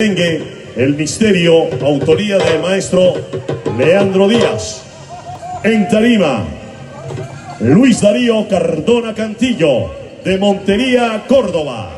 El Misterio, autoría del maestro Leandro Díaz. En Tarima, Luis Darío Cardona Cantillo, de Montería, Córdoba.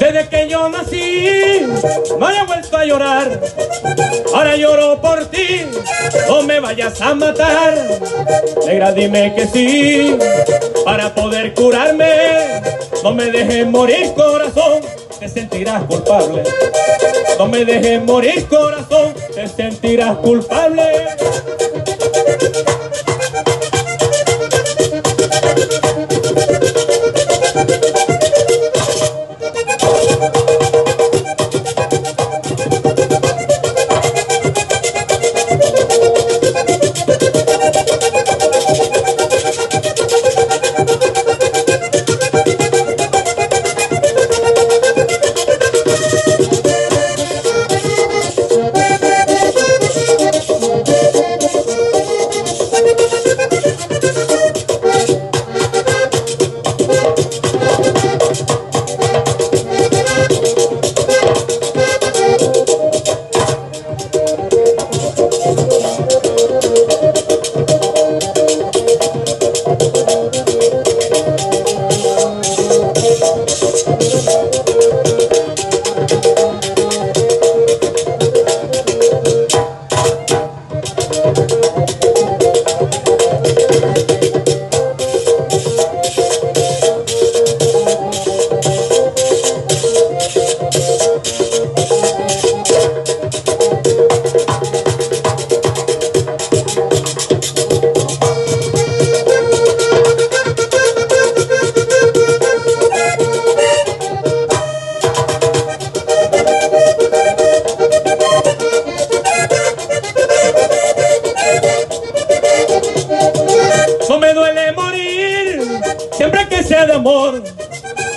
Desde que yo nací, no he vuelto a llorar. Ahora lloro por ti, no me vayas a matar. Negra, dime que sí, para poder curarme. No me dejes morir, corazón, te sentirás culpable. No me dejes morir, corazón, te sentirás culpable. No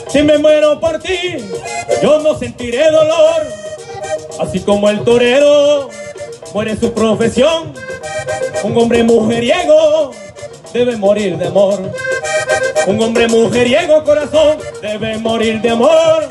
Si me muero por ti, yo no sentiré dolor. Así como el torero muere su profesión, un hombre mujeriego debe morir de amor. Un hombre mujeriego corazón debe morir de amor.